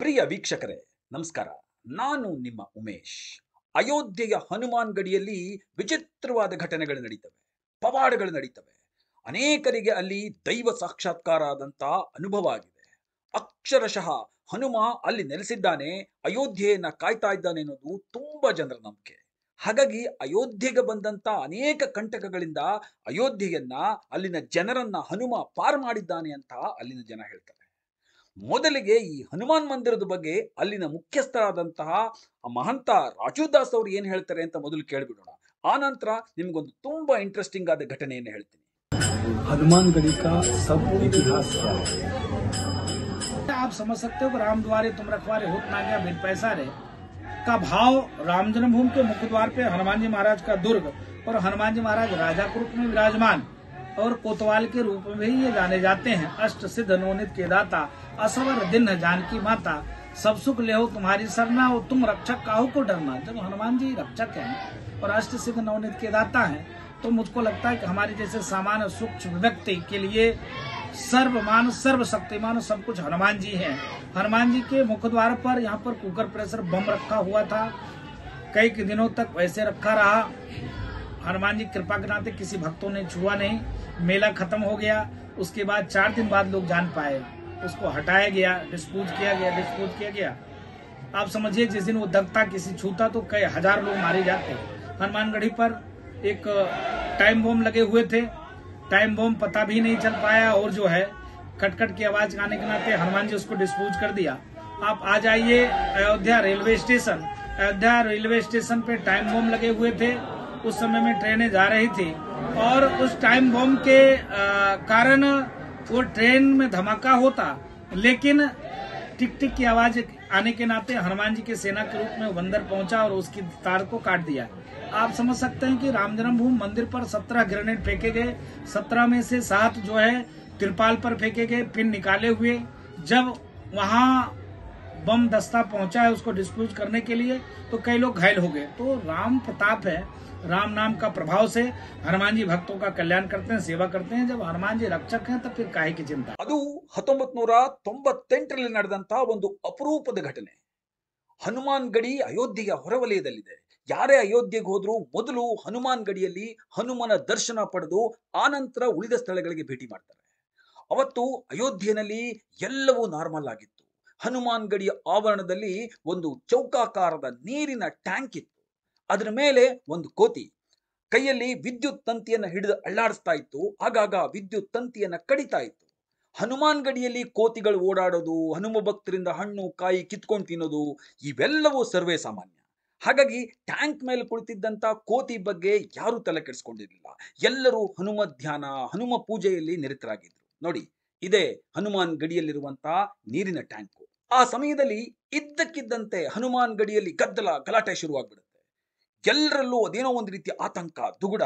ಪ್ರಿಯ ವೀಕ್ಷಕರೇ, ನಮಸ್ಕಾರ. ನಾನು ನಿಮ್ಮ ಉಮೇಶ್. ಅಯೋಧ್ಯೆಯ ಹನುಮಾನ್ ಗಡಿಯಲ್ಲಿ ವಿಚಿತ್ರವಾದ ಘಟನೆಗಳು ನಡೀತವೆ, ಪವಾಡಗಳು ನಡೀತವೆ. ಅನೇಕರಿಗೆ ಅಲ್ಲಿ ದೈವ ಸಾಕ್ಷಾತ್ಕಾರ ಆದಂತ ಅನುಭವ ಆಗಿದೆ. ಅಕ್ಷರಶಃ ಹನುಮ ಅಲ್ಲಿ ನೆಲೆಸಿದ್ದಾನೆ, ಅಯೋಧ್ಯೆಯನ್ನ ಕಾಯ್ತಾ ಇದ್ದಾನೆ ಅನ್ನೋದು ತುಂಬಾ ಜನರ ನಂಬಿಕೆ. ಹಾಗಾಗಿ ಅಯೋಧ್ಯೆಗೆ ಬಂದಂತ ಅನೇಕ ಕಂಟಕಗಳಿಂದ ಅಯೋಧ್ಯೆಯನ್ನ, ಅಲ್ಲಿನ ಜನರನ್ನ ಹನುಮ ಪಾರು ಮಾಡಿದ್ದಾನೆ ಅಂತ ಅಲ್ಲಿನ ಜನ ಹೇಳ್ತಾರೆ. ಮೊದಲಿಗೆ ಈ ಹನುಮಾನ್ ಮಂದಿರದ ಬಗ್ಗೆ ಅಲ್ಲಿನ ಮುಖ್ಯಸ್ಥರಾದಂತಹ ಆ ಮಹಂತ ರಾಜು ದಾಸ್ ಅವರು ಏನ್ ಹೇಳ್ತಾರೆ ಅಂತ ಮೊದಲು ಕೇಳ್ಬಿಡೋಣ ಆ ನಂತರ ನಿಮ್ಗೊಂದು ತುಂಬಾ ಇಂಟ್ರೆಸ್ಟಿಂಗ್ ಆದ ಘಟನೆಯನ್ನು ಹೇಳ್ತೀನಿ हनुमानगढ़ी का सब इतिहास क्या है आप समझ सकते हो कि राम द्वारे तुम रखवारे होत ना गया बिन पैसा रे का भाव राम जन्मभूमि के मुख्य द्वार पे हनुमान जी महाराज का दुर्ग और हनुमान जी महाराज राजा के रूप में विराजमान और कोतवाल के रूप में भी ये जाने जाते हैं। अष्ट सिद्ध नोनित के दाता, असवर दिन जानकी माता, सब सुख ले हो तुम्हारी सरना और तुम रक्षक काहू को डरना। जब हनुमान जी रक्षक हैं और अष्ट सिद्ध नवनीत के दाता हैं तो मुझको लगता है कि हमारे जैसे सामान्य सूक्ष्म व्यक्ति के लिए सर्वमान सर्व शक्तिमान सब कुछ हनुमान जी हैं। हनुमान जी के मुख द्वार पर यहाँ पर कुकर प्रेशर बम रखा हुआ था। कई दिनों तक वैसे रखा रहा। हनुमान जी कृपा के नाते किसी भक्तों ने छुआ नहीं। मेला खत्म हो गया, उसके बाद चार दिन बाद लोग जान पाए। उसको हटाया गया डिस्पूज किया गया डिस्पूज किया गया। आप समझिए, जिस दिन वो दगता किसी छूता तो कई हज़ार लोग मारे जाते। हनुमानगढ़ी पर एक टाइम बम लगे हुए थे। टाइम बम पता भी नहीं चल पाया और जो है, कटकट की आवाज़ आने के नाते हनुमान जी उसको डिस्पोज कर दिया। आप आ जाइए Ayodhya railway station. Ayodhya railway station पे टाइम बम लगे हुए थे। उस समय में ट्रेनें जा रही थी। और उस टाइम बम के कारण वो ट्रेन में धमाका होता, लेकिन टिक टिक की आवाज़ आने के नाते हनुमान जी के सेना के रूप में बंदर पहुँचा और उसकी तार को काट दिया। आप समझ सकते हैं कि राम जन्मभूमि मंदिर पर सत्रह ग्रेनेड फेंके गए। सत्रह में से सात जो है तिरपाल पर फेंके गए, पिन निकाले हुए। जब वहाँ बम दस्ता पहुंचा है उसको डिस्प्यूज करने के लिए तो कई लोग घायल हो गए तो राम प्रताप है राम नाम का प्रभाव से हनुमान जी भक्तों का कल्याण करते हैं सेवा करते हैं जब हनुमान जी रक्षक हैं तो फिर काहे की चिंता ಅದು ಹತ್ತೊಂಬತ್ ನೂರ ತೊಂಬತ್ತೆಂಟರಲ್ಲಿ ನಡೆದಂತಹ ಒಂದು ಅಪರೂಪದ ಘಟನೆ ಹನುಮಾನ್ ಗಡಿ ಅಯೋಧ್ಯೆಯ ಹೊರವಲಯದಲ್ಲಿದೆ ಯಾರೇ ಅಯೋಧ್ಯೆಗೆ ಹೋದ್ರೂ ಮೊದಲು ಹನುಮಾನ್ ಗಡಿಯಲ್ಲಿ ಹನುಮನ ದರ್ಶನ ಪಡೆದು ಆನಂತರ ಉಳಿದ ಸ್ಥಳಗಳಿಗೆ ಭೇಟಿ ಮಾಡ್ತಾರೆ ಅವತ್ತು ಅಯೋಧ್ಯೆಯಲ್ಲಿ ಎಲ್ಲವೂ ನಾರ್ಮಲ್ ಆಗಿತ್ತು ಹನುಮಾನ್ ಗಡಿಯ ಆವರಣದಲ್ಲಿ ಒಂದು ಚೌಕಾಕಾರದ ನೀರಿನ ಟ್ಯಾಂಕ್ ಇತ್ತು. ಅದರ ಮೇಲೆ ಒಂದು ಕೋತಿ. ಕೈಯಲ್ಲಿ ವಿದ್ಯುತ್ ತಂತಿಯನ್ನು ಹಿಡಿದು ಅಳ್ಳಾಡಿಸ್ತಾ ಇತ್ತು. ಆಗಾಗ ವಿದ್ಯುತ್ ತಂತಿಯನ್ನು ಕಡಿತಾ ಇತ್ತು. ಹನುಮಾನ್ ಗಡಿಯಲ್ಲಿ ಕೋತಿಗಳು ಓಡಾಡೋದು, ಹನುಮ ಭಕ್ತರಿಂದ ಹಣ್ಣು, ಕಾಯಿ ಕಿತ್ಕೊಂಡು ತಿನ್ನೋದು, ಇವೆಲ್ಲವೂ ಸರ್ವೇ ಸಾಮಾನ್ಯ. ಹಾಗಾಗಿ ಟ್ಯಾಂಕ್ ಮೇಲೆ ಕುಳಿತಿದ್ದಂತ ಕೋತಿ ಬಗ್ಗೆ ಯಾರೂ ತಲೆ ಕೆಡಿಸ್ಕೊಂಡಿರಲಿಲ್ಲ. ಎಲ್ಲರೂ ಹನುಮ ಧ್ಯಾನ, ಹನುಮ ಪೂಜೆಯಲ್ಲಿ ನಿರತರಾಗಿದ್ರು. ನೋಡಿ, ಇದೇ ಹನುಮಾನ್ ಗಡಿಯಲ್ಲಿರುವಂತಹ ನೀರಿನ ಟ್ಯಾಂಕು. ಆ ಸಮಯದಲ್ಲಿ ಇದ್ದಕ್ಕಿದ್ದಂತೆ ಹನುಮಾನ್ ಗಡಿಯಲ್ಲಿ ಗದ್ದಲ, ಗಲಾಟೆ ಶುರುವಾಗ್ಬಿಡುತ್ತೆ. ಎಲ್ಲರಲ್ಲೂ ಅದೇನೋ ಒಂದು ರೀತಿಯ ಆತಂಕ, ದುಗುಡ.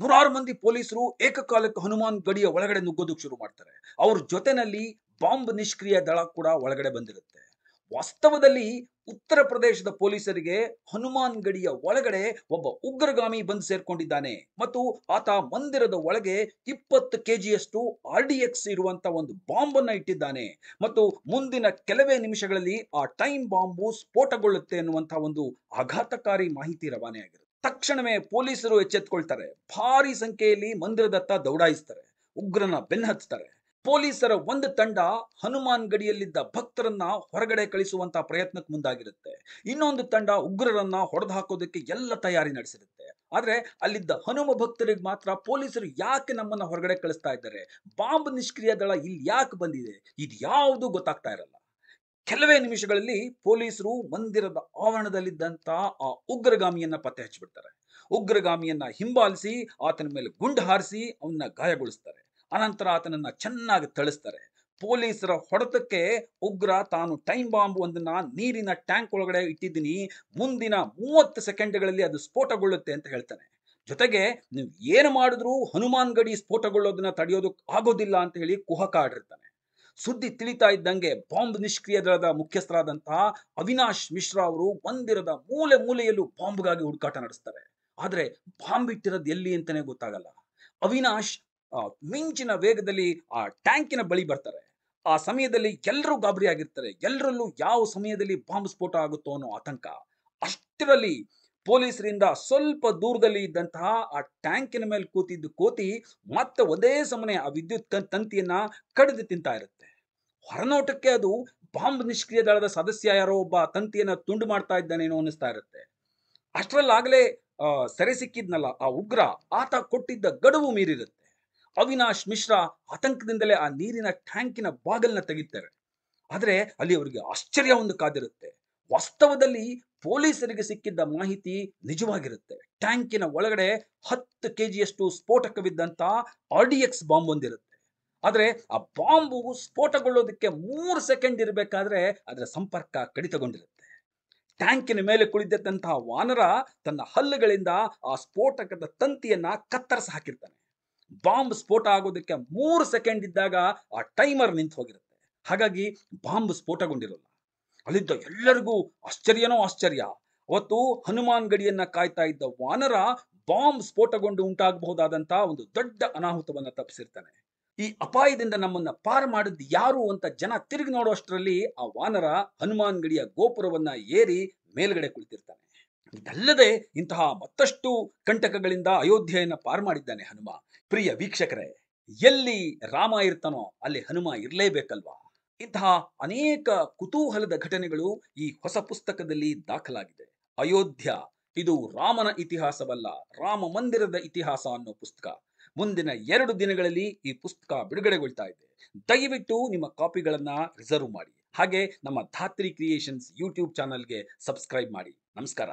ನೂರಾರು ಮಂದಿ ಪೊಲೀಸರು ಏಕಕಾಲಕ್ಕೆ ಹನುಮಾನ್ ಗಡಿಯ ಒಳಗಡೆ ನುಗ್ಗೋದಕ್ಕೆ ಶುರು ಮಾಡ್ತಾರೆ. ಅವ್ರ ಜೊತೆನಲ್ಲಿ ಬಾಂಬ್ ನಿಷ್ಕ್ರಿಯ ದಳ ಕೂಡ ಒಳಗಡೆ ಬಂದಿರುತ್ತೆ. ವಾಸ್ತವದಲ್ಲಿ ಉತ್ತರ ಪ್ರದೇಶದ ಪೊಲೀಸರಿಗೆ ಹನುಮಾನ್ ಗಡಿಯ ಒಳಗಡೆ ಒಬ್ಬ ಉಗ್ರಗಾಮಿ ಬಂದು ಸೇರ್ಕೊಂಡಿದ್ದಾನೆ. ಮತ್ತು ಆತ ಮಂದಿರದ ಒಳಗೆ ಇಪ್ಪತ್ತು ಕೆಜಿಯಷ್ಟು ಆರ್ ಡಿ ಎಕ್ಸ್ ಇರುವಂತ ಒಂದು ಬಾಂಬ್ ಅನ್ನ ಇಟ್ಟಿದ್ದಾನೆ. ಮತ್ತು ಮುಂದಿನ ಕೆಲವೇ ನಿಮಿಷಗಳಲ್ಲಿ ಆ ಟೈಮ್ ಬಾಂಬು ಸ್ಫೋಟಗೊಳ್ಳುತ್ತೆ ಅನ್ನುವಂತಹ ಒಂದು ಆಘಾತಕಾರಿ ಮಾಹಿತಿ ರವಾನೆ ಆಗಿರುತ್ತೆ. ತಕ್ಷಣವೇ ಪೊಲೀಸರು ಎಚ್ಚೆತ್ಕೊಳ್ತಾರೆ. ಭಾರಿ ಸಂಖ್ಯೆಯಲ್ಲಿ ಮಂದಿರದತ್ತ ದೌಡಾಯಿಸ್ತಾರೆ. ಉಗ್ರನ ಬೆನ್ನಹಚ್ತಾರೆ ಪೊಲೀಸರ ಒಂದು ತಂಡ ಹನುಮಾನ್ ಗಡಿಯಲ್ಲಿದ್ದ ಭಕ್ತರನ್ನ ಹೊರಗಡೆ ಕಳಿಸುವಂತ ಪ್ರಯತ್ನಕ್ಕೆ ಮುಂದಾಗಿರುತ್ತೆ. ಇನ್ನೊಂದು ತಂಡ ಉಗ್ರರನ್ನ ಹೊಡೆದು ಹಾಕೋದಕ್ಕೆ ಎಲ್ಲ ತಯಾರಿ ನಡೆಸಿರುತ್ತೆ. ಆದ್ರೆ ಅಲ್ಲಿದ್ದ ಹನುಮ ಭಕ್ತರಿಗೆ ಮಾತ್ರ ಪೊಲೀಸರು ಯಾಕೆ ನಮ್ಮನ್ನ ಹೊರಗಡೆ ಕಳಿಸ್ತಾ ಇದ್ದಾರೆ? ಬಾಂಬ್ ನಿಷ್ಕ್ರಿಯ ದಳ ಇಲ್ಲಿ ಯಾಕೆ ಬಂದಿದೆ? ಇದು ಯಾವುದು ಗೊತ್ತಾಗ್ತಾ ಇರಲ್ಲ. ಕೆಲವೇ ನಿಮಿಷಗಳಲ್ಲಿ ಪೊಲೀಸರು ಮಂದಿರದ ಆವರಣದಲ್ಲಿದ್ದಂತ ಆ ಉಗ್ರಗಾಮಿಯನ್ನ ಪತ್ತೆ ಹಚ್ಚಿಬಿಡ್ತಾರೆ ಉಗ್ರಗಾಮಿಯನ್ನ ಹಿಂಬಾಲಿಸಿ, ಆತನ ಮೇಲೆ ಗುಂಡು ಹಾರಿಸಿ ಅವನ್ನ ಗಾಯಗೊಳಿಸ್ತಾರೆ. ಅನಂತರ ಆತನನ್ನ ಚೆನ್ನಾಗಿ ಥಳಿಸ್ತಾರೆ. ಪೊಲೀಸರ ಹೊಡೆತಕ್ಕೆ ಉಗ್ರ, ತಾನು ಟೈಮ್ ಬಾಂಬ್ ಒಂದನ್ನ ನೀರಿನ ಟ್ಯಾಂಕ್ ಒಳಗಡೆ ಇಟ್ಟಿದ್ದೀನಿ. ಮುಂದಿನ ಮೂವತ್ತು ಸೆಕೆಂಡ್ಗಳಲ್ಲಿ ಅದು ಸ್ಫೋಟಗೊಳ್ಳುತ್ತೆ ಅಂತ ಹೇಳ್ತಾನೆ. ಜೊತೆಗೆ ನೀವು ಏನು ಮಾಡಿದ್ರೂ ಹನುಮಾನ್ ಗಡಿ ಸ್ಫೋಟಗೊಳ್ಳೋದನ್ನ ತಡೆಯೋದಕ್ಕೆ ಆಗೋದಿಲ್ಲ ಅಂತ ಹೇಳಿ ಕುಹಕ ಆಡಿರ್ತಾನೆ. ಸುದ್ದಿ ತಿಳಿತಾ ಇದ್ದಂಗೆ ಬಾಂಬ್ ನಿಷ್ಕ್ರಿಯ ದಳದ ಮುಖ್ಯಸ್ಥರಾದಂತಹ ಅವಿನಾಶ್ ಮಿಶ್ರಾ ಅವರು ಮಂದಿರದ ಮೂಲೆ ಮೂಲೆಯಲ್ಲೂ ಬಾಂಬ್ಗಾಗಿ ಹುಡುಕಾಟ ನಡೆಸ್ತಾರೆ. ಆದರೆ ಬಾಂಬ್ ಇಟ್ಟಿರೋದು ಎಲ್ಲಿ ಅಂತಾನೆ ಗೊತ್ತಾಗಲ್ಲ. ಅವಿನಾಶ್ ಮಿಂಚಿನ ವೇಗದಲ್ಲಿ ಆ ಟ್ಯಾಂಕಿನ ಬಳಿ ಬರ್ತಾರೆ. ಆ ಸಮಯದಲ್ಲಿ ಎಲ್ಲರೂ ಗಾಬರಿ ಆಗಿರ್ತಾರೆ. ಎಲ್ಲರಲ್ಲೂ ಯಾವ ಸಮಯದಲ್ಲಿ ಬಾಂಬ್ ಸ್ಫೋಟ ಆಗುತ್ತೋ ಅನ್ನೋ ಆತಂಕ. ಅಷ್ಟರಲ್ಲಿ ಪೊಲೀಸರಿಂದ ಸ್ವಲ್ಪ ದೂರದಲ್ಲಿ ಇದ್ದಂತಹ ಆ ಟ್ಯಾಂಕಿನ ಮೇಲೆ ಕೂತಿದ್ದು ಕೋತಿ ಮತ್ತೆ ಒಂದೇ ಸಮನೆ ಆ ವಿದ್ಯುತ್ ತಂತಿಯನ್ನ ಕಡಿದು ತಿಂತಾ ಇರುತ್ತೆ. ಹೊರನೋಟಕ್ಕೆ ಅದು ಬಾಂಬ್ ನಿಷ್ಕ್ರಿಯ ದಳದ ಸದಸ್ಯ ಯಾರೋ ಒಬ್ಬ ತಂತಿಯನ್ನ ತುಂಡು ಮಾಡ್ತಾ ಇದ್ದಾನೇನೋ ಅನಿಸ್ತಾ ಇರುತ್ತೆ. ಅಷ್ಟರಲ್ಲಾಗಲೇ ಸೆರೆ ಸಿಕ್ಕಿದ್ನಲ್ಲ ಆ ಉಗ್ರ, ಆತ ಕೊಟ್ಟಿದ್ದ ಗಡುವು ಮೀರಿರುತ್ತೆ. ಅವಿನಾಶ್ ಮಿಶ್ರಾ ಆತಂಕದಿಂದಲೇ ಆ ನೀರಿನ ಟ್ಯಾಂಕಿನ ಬಾಗಲ್ನ ತೆಗಿತಾರೆ. ಆದ್ರೆ ಅಲ್ಲಿ ಅವರಿಗೆ ಆಶ್ಚರ್ಯ ಒಂದು ಕಾದಿರುತ್ತೆ. ವಾಸ್ತವದಲ್ಲಿ ಪೊಲೀಸರಿಗೆ ಸಿಕ್ಕಿದ್ದ ಮಾಹಿತಿ ನಿಜವಾಗಿರುತ್ತೆ. ಟ್ಯಾಂಕಿನ ಒಳಗಡೆ ಹತ್ತು ಕೆ ಜಿಯಷ್ಟು ಸ್ಫೋಟಕವಿದ್ದಂತ ಆರ್ ಡಿ ಎಕ್ಸ್ ಬಾಂಬ್ ಒಂದಿರುತ್ತೆ. ಆದ್ರೆ ಆ ಬಾಂಬು ಸ್ಫೋಟಗೊಳ್ಳೋದಕ್ಕೆ ಮೂರು ಸೆಕೆಂಡ್ ಇರಬೇಕಾದ್ರೆ ಅದರ ಸಂಪರ್ಕ ಕಡಿತಗೊಂಡಿರುತ್ತೆ. ಟ್ಯಾಂಕಿನ ಮೇಲೆ ಕುಳಿದಂತಹ ವಾನರ ತನ್ನ ಹಲ್ಲುಗಳಿಂದ ಆ ಸ್ಫೋಟಕದ ತಂತಿಯನ್ನ ಕತ್ತರಿಸಿ ಹಾಕಿರ್ತಾನೆ. ಬಾಂಬ್ ಸ್ಫೋಟ ಆಗೋದಕ್ಕೆ ಮೂರು ಸೆಕೆಂಡ್ ಇದ್ದಾಗ ಆ ಟೈಮರ್ ನಿಂತು ಹೋಗಿರುತ್ತೆ. ಹಾಗಾಗಿ ಬಾಂಬ್ ಸ್ಫೋಟಗೊಂಡಿರಲ್ಲ. ಅಲ್ಲಿದ್ದ ಎಲ್ಲರಿಗೂ ಆಶ್ಚರ್ಯನೋ ಆಶ್ಚರ್ಯ. ಅವತ್ತು ಹನುಮಾನ್ ಗಡಿಯನ್ನ ಕಾಯ್ತಾ ಇದ್ದ ವಾನರ ಬಾಂಬ್ ಸ್ಫೋಟಗೊಂಡು ಉಂಟಾಗಬಹುದಾದಂತಹ ಒಂದು ದೊಡ್ಡ ಅನಾಹುತವನ್ನ ತಪ್ಪಿಸಿರ್ತಾನೆ. ಈ ಅಪಾಯದಿಂದ ನಮ್ಮನ್ನ ಪಾರು ಮಾಡಿದ್ ಯಾರು ಅಂತ ಜನ ತಿರುಗಿ ನೋಡುವಷ್ಟರಲ್ಲಿ ಆ ವಾನರ ಹನುಮಾನ್ ಗಡಿಯ ಗೋಪುರವನ್ನ ಏರಿ ಮೇಲ್ಗಡೆ ಕುಳಿತಿರ್ತಾನೆ. ಇದಲ್ಲದೆ ಇಂತಹ ಮತ್ತಷ್ಟು ಕಂಟಕಗಳಿಂದ ಅಯೋಧ್ಯೆಯನ್ನು ಪಾರ್ ಮಾಡಿದ್ದಾನೆ ಹನುಮ. ಪ್ರಿಯ ವೀಕ್ಷಕರೇ, ಎಲ್ಲಿ ರಾಮ ಇರ್ತಾನೋ ಅಲ್ಲಿ ಹನುಮ ಇರಲೇಬೇಕಲ್ವಾ? ಇಂತಹ ಅನೇಕ ಕುತೂಹಲದ ಘಟನೆಗಳು ಈ ಹೊಸ ಪುಸ್ತಕದಲ್ಲಿ ದಾಖಲಾಗಿದೆ. ಅಯೋಧ್ಯ, ಇದು ರಾಮನ ಇತಿಹಾಸವಲ್ಲ, ರಾಮ ಮಂದಿರದ ಇತಿಹಾಸ ಅನ್ನೋ ಪುಸ್ತಕ. ಮುಂದಿನ ಎರಡು ದಿನಗಳಲ್ಲಿ ಈ ಪುಸ್ತಕ ಬಿಡುಗಡೆಗೊಳ್ತಾ ಇದೆ. ದಯವಿಟ್ಟು ನಿಮ್ಮ ಕಾಪಿಗಳನ್ನ ರಿಸರ್ವ್ ಮಾಡಿ. ಹಾಗೆ ನಮ್ಮ ಧಾತ್ರಿ ಕ್ರಿಯೇಷನ್ಸ್ ಯೂಟ್ಯೂಬ್ ಚಾನಲ್ಗೆ ಸಬ್ಸ್ಕ್ರೈಬ್ ಮಾಡಿ. ನಮಸ್ಕಾರ.